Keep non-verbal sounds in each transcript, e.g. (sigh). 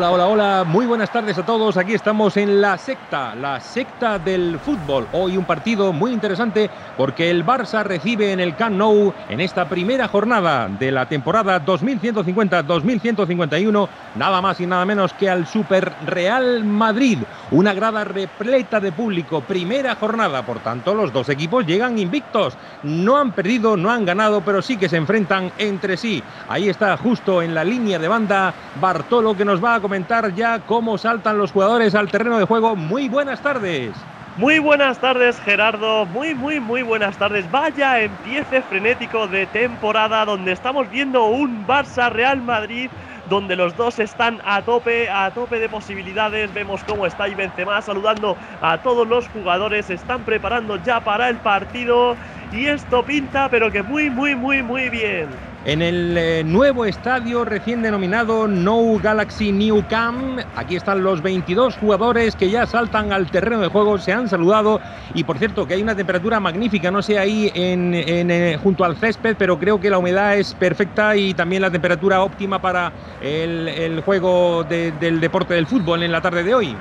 Hola, hola, hola, muy buenas tardes a todos. Aquí estamos en la secta, la secta del fútbol. Hoy un partido muy interesante porque el Barça recibe en el Camp Nou en esta primera jornada de la temporada 2150-2151 nada más y nada menos que al Super Real Madrid. Una grada repleta de público, primera jornada, por tanto los dos equipos llegan invictos. No han perdido, no han ganado, pero sí que se enfrentan entre sí. Ahí está justo en la línea de banda Bartolo que nos va a comentar ya cómo saltan los jugadores al terreno de juego. Muy buenas tardes. Muy buenas tardes Gerardo, muy muy muy buenas tardes. Vaya empiece frenético de temporada donde estamos viendo un Barça Real Madrid donde los dos están a tope, a tope de posibilidades. Vemos cómo está y Benzema saludando a todos los jugadores, están preparando ya para el partido y esto pinta pero que muy muy muy muy bien en el eh, nuevo estadio recién denominado No Galaxy New Camp. Aquí están los 22 jugadores que ya saltan al terreno de juego, se han saludado y por cierto que hay una temperatura magnífica, no sé ahí en, eh, junto al césped, pero creo que la humedad es perfecta y también la temperatura óptima para el, juego del deporte del fútbol en la tarde de hoy.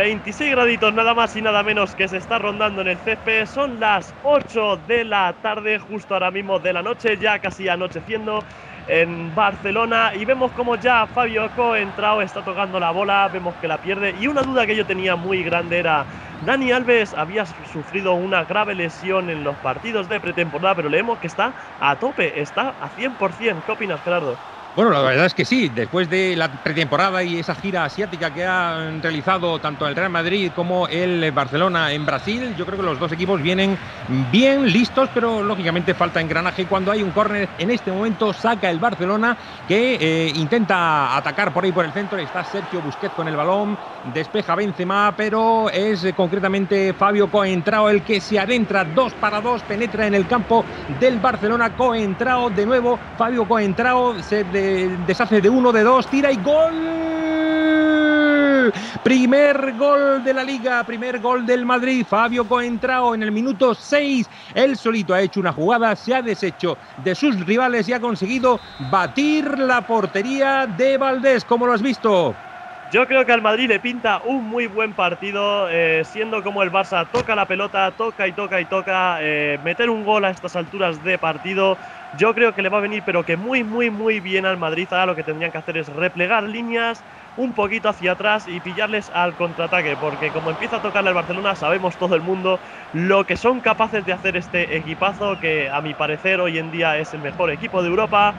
26 graditos nada más y nada menos que se está rondando en el césped. Son las 8 de la tarde, justo ahora mismo de la noche, ya casi anocheciendo en Barcelona. Y vemos como ya Fabio Coentrao está tocando la bola, vemos que la pierde. Y una duda que yo tenía muy grande era, Dani Alves había sufrido una grave lesión en los partidos de pretemporada, pero leemos que está a tope, está a 100%. ¿Qué opinas, Gerardo? Bueno, la verdad es que sí, después de la pretemporada y esa gira asiática que han realizado tanto el Real Madrid como el Barcelona en Brasil, yo creo que los dos equipos vienen bien listos, pero lógicamente falta engranaje. Cuando hay un córner, en este momento saca el Barcelona que eh, intenta atacar por ahí por el centro. Está Sergio Busquets con el balón, despeja Benzema, pero es concretamente Fabio Coentrao el que se adentra dos para dos, penetra en el campo del Barcelona. Coentrao de nuevo, Fabio Coentrao se deshace de uno, de dos, tira y gol. Primer gol de la liga, primer gol del Madrid. Fabio Coentrao en el minuto 6. Él solito ha hecho una jugada, se ha deshecho de sus rivales y ha conseguido batir la portería de Valdés. ¿Cómo lo has visto? Yo creo que al Madrid le pinta un muy buen partido, eh, siendo como el Barça toca la pelota, toca y toca y toca, eh, meter un gol a estas alturas de partido yo creo que le va a venir, pero que muy, muy, muy bien al Madrid. Ahora lo que tendrían que hacer es replegar líneas un poquito hacia atrás y pillarles al contraataque, porque como empieza a tocarle al Barcelona, sabemos todo el mundo lo que son capaces de hacer este equipazo, que a mi parecer hoy en día es el mejor equipo de Europa.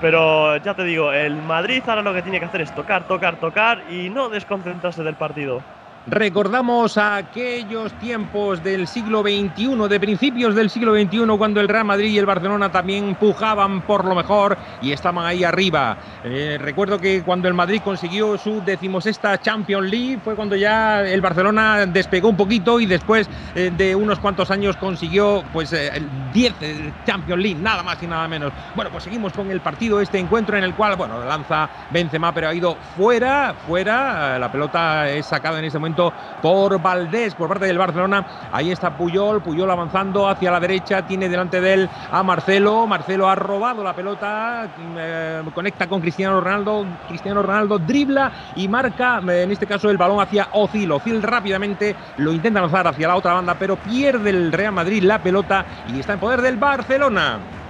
Pero ya te digo, el Madrid ahora lo que tiene que hacer es tocar, tocar, tocar y no desconcentrarse del partido. Recordamos aquellos tiempos del siglo XXI, de principios del siglo XXI, cuando el Real Madrid y el Barcelona también pujaban por lo mejor y estaban ahí arriba. Eh, recuerdo que cuando el Madrid consiguió su decimosexta Champions League fue cuando ya el Barcelona despegó un poquito y después eh, de unos cuantos años consiguió pues 10 eh, Champions League, nada más y nada menos. Bueno, pues seguimos con el partido, este encuentro en el cual, bueno, lanza Benzema, pero ha ido fuera, fuera, la pelota es sacada en ese momento por Valdés por parte del Barcelona. Ahí está Puyol, Puyol avanzando hacia la derecha, tiene delante de él a Marcelo. Marcelo ha robado la pelota, eh, conecta con Cristiano Ronaldo. Cristiano Ronaldo dribla y marca, eh, en este caso, el balón hacia Ozil. Ozil rápidamente lo intenta lanzar hacia la otra banda, pero pierde el Real Madrid la pelota y está en poder del Barcelona.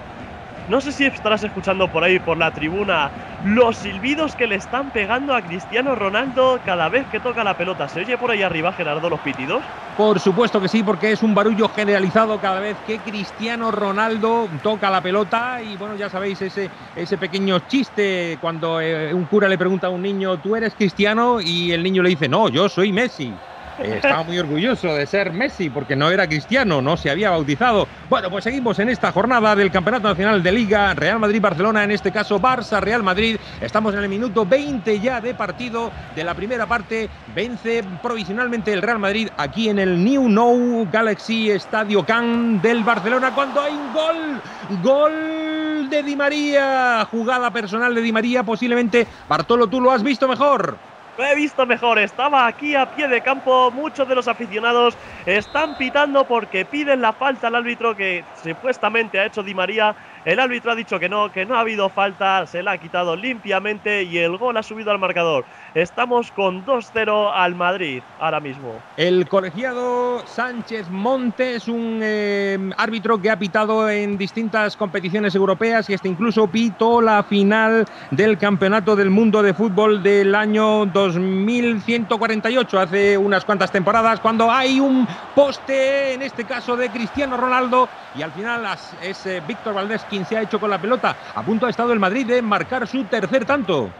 No sé si estarás escuchando por ahí, por la tribuna, los silbidos que le están pegando a Cristiano Ronaldo cada vez que toca la pelota. ¿Se oye por ahí arriba, Gerardo, los pitidos? Por supuesto que sí, porque es un barullo generalizado cada vez que Cristiano Ronaldo toca la pelota. Y bueno, ya sabéis ese, ese pequeño chiste cuando eh, un cura le pregunta a un niño, ¿tú eres cristiano? Y el niño le dice, no, yo soy Messi. Estaba muy orgulloso de ser Messi porque no era cristiano, no se había bautizado. Bueno, pues seguimos en esta jornada del Campeonato Nacional de Liga, Real Madrid-Barcelona, en este caso Barça-Real Madrid. Estamos en el minuto 20 ya de partido de la primera parte. Vence provisionalmente el Real Madrid aquí en el New No Galaxy Estadio Can del Barcelona cuando hay un gol. Gol de Di María. Jugada personal de Di María. Posiblemente, Bartolo, tú lo has visto mejor. Lo he visto mejor, estaba aquí a pie de campo, muchos de los aficionados están pitando porque piden la falta al árbitro que supuestamente ha hecho Di María El árbitro ha dicho que no, que no ha habido falta, se la ha quitado limpiamente y el gol ha subido al marcador. Estamos con 2-0 al Madrid ahora mismo. El colegiado Sánchez Montes, un eh, árbitro que ha pitado en distintas competiciones europeas y este incluso pitó la final del Campeonato del Mundo de Fútbol del año 2148, hace unas cuantas temporadas, cuando hay un poste, en este caso de Cristiano Ronaldo, y al final es eh, Víctor Valdés se ha hecho con la pelota. A punto ha estado el Madrid de marcar su tercer tanto.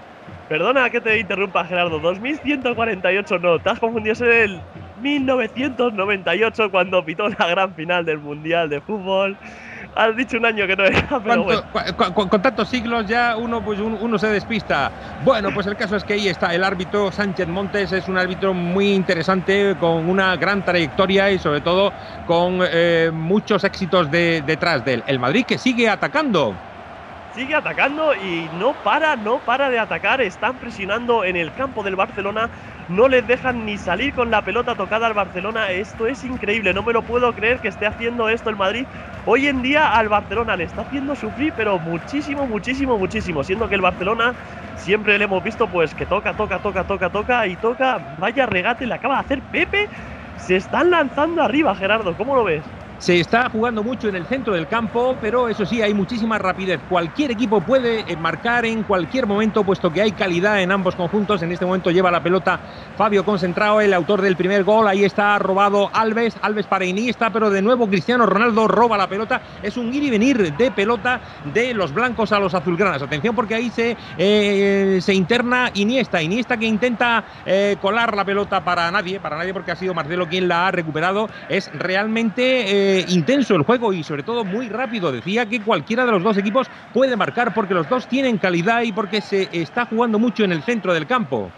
Perdona que te interrumpa, Gerardo. 2148 no, te has confundido. El 1998 cuando pitó la gran final del Mundial de Fútbol. Has dicho un año que no era, (laughs) pero bueno. con, tantos siglos ya uno, pues uno se despista. Bueno, pues el caso es que ahí está el árbitro Sánchez Montes, es un árbitro muy interesante, con una gran trayectoria y sobre todo con eh, muchos éxitos detrás de él. El Madrid que sigue atacando sigue atacando y no para, no para de atacar. Están presionando en el campo del Barcelona. No les dejan ni salir con la pelota tocada al Barcelona. Esto es increíble. No me lo puedo creer que esté haciendo esto el Madrid. Hoy en día al Barcelona le está haciendo sufrir, pero muchísimo, muchísimo, muchísimo. Siendo que el Barcelona siempre le hemos visto pues que toca, toca, toca, toca, toca y toca. Vaya regate le acaba de hacer Pepe. Se están lanzando arriba, Gerardo. ¿Cómo lo ves? Se está jugando mucho en el centro del campo, pero eso sí, hay muchísima rapidez. Cualquier equipo puede eh, marcar en cualquier momento, puesto que hay calidad en ambos conjuntos. En este momento lleva la pelota Fabio Concentrado, el autor del primer gol. Ahí está robado Alves, Alves para Iniesta, pero de nuevo Cristiano Ronaldo roba la pelota. Es un ir y venir de pelota de los blancos a los azulgranas. Atención porque ahí se, eh, se interna Iniesta. Iniesta que intenta eh, colar la pelota para nadie, para nadie porque ha sido Marcelo quien la ha recuperado. Es realmente intenso el juego y sobre todo muy rápido. Decía que cualquiera de los dos equipos puede marcar porque los dos tienen calidad y porque se está jugando mucho en el centro del campo.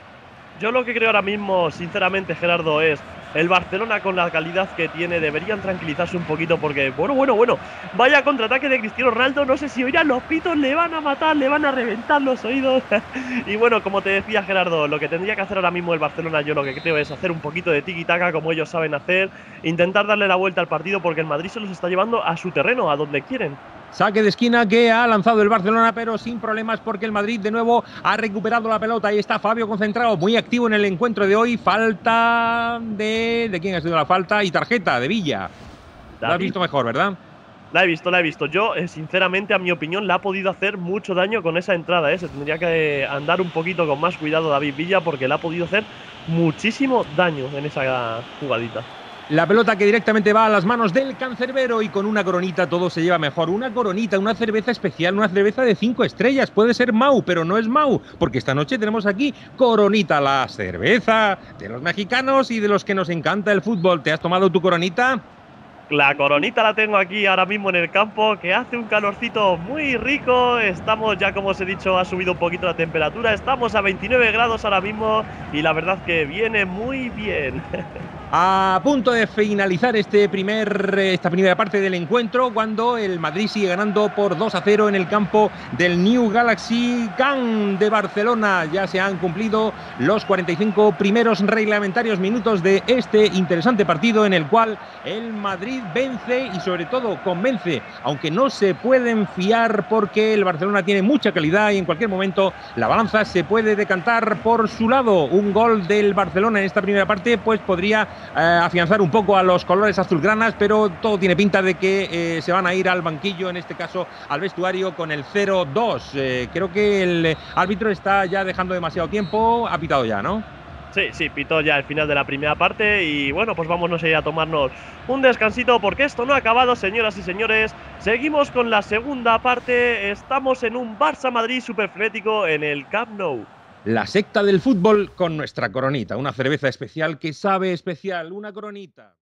Yo lo que creo ahora mismo, sinceramente, Gerardo, es el Barcelona con la calidad que tiene deberían tranquilizarse un poquito porque, bueno, bueno, bueno, vaya contraataque de Cristiano Ronaldo, no sé si oirán los pitos, le van a matar, le van a reventar los oídos. (laughs) y bueno, como te decía Gerardo, lo que tendría que hacer ahora mismo el Barcelona, yo lo que creo es hacer un poquito de tiki-taka como ellos saben hacer, intentar darle la vuelta al partido porque el Madrid se los está llevando a su terreno, a donde quieren. Saque de esquina que ha lanzado el Barcelona, pero sin problemas porque el Madrid de nuevo ha recuperado la pelota. Ahí está Fabio concentrado, muy activo en el encuentro de hoy. Falta de. ¿De quién ha sido la falta? Y tarjeta de Villa. La has visto mejor, ¿verdad? La he visto, la he visto. Yo, eh, sinceramente, a mi opinión, le ha podido hacer mucho daño con esa entrada. ¿eh? Se tendría que andar un poquito con más cuidado David Villa porque le ha podido hacer muchísimo daño en esa jugadita. La pelota que directamente va a las manos del cancerbero y con una coronita todo se lleva mejor. Una coronita, una cerveza especial, una cerveza de cinco estrellas. Puede ser Mau, pero no es Mau, porque esta noche tenemos aquí Coronita, la cerveza de los mexicanos y de los que nos encanta el fútbol. ¿Te has tomado tu coronita? La coronita la tengo aquí ahora mismo en el campo, que hace un calorcito muy rico. Estamos ya, como os he dicho, ha subido un poquito la temperatura. Estamos a 29 grados ahora mismo y la verdad que viene muy bien. (laughs) A punto de finalizar este primer, esta primera parte del encuentro, cuando el Madrid sigue ganando por 2 a 0 en el campo del New Galaxy Gang de Barcelona. Ya se han cumplido los 45 primeros reglamentarios minutos de este interesante partido en el cual el Madrid vence y sobre todo convence, aunque no se pueden fiar porque el Barcelona tiene mucha calidad y en cualquier momento la balanza se puede decantar por su lado. Un gol del Barcelona en esta primera parte pues podría eh, afianzar un poco a los colores azulgranas, pero todo tiene pinta de que eh, se van a ir al banquillo, en este caso al vestuario, con el 0-2. Eh, creo que el árbitro está ya dejando demasiado tiempo, ha pitado ya, ¿no? Sí, sí, pitó ya el final de la primera parte y bueno, pues vámonos a ir a tomarnos un descansito porque esto no ha acabado, señoras y señores. Seguimos con la segunda parte, estamos en un Barça Madrid superfrético en el Camp Nou la secta del fútbol con nuestra coronita, una cerveza especial que sabe especial, una coronita.